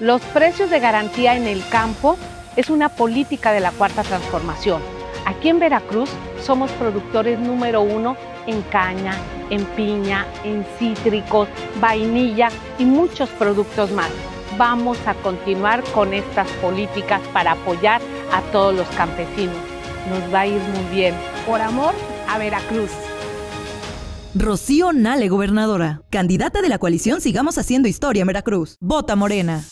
Los precios de garantía en el campo es una política de la cuarta transformación. Aquí en Veracruz somos productores número uno en caña, en piña, en cítricos, vainilla y muchos productos más. Vamos a continuar con estas políticas para apoyar a todos los campesinos. Nos va a ir muy bien. Por amor a Veracruz. Rocío Nale, gobernadora. Candidata de la coalición Sigamos Haciendo Historia en Veracruz. Vota Morena.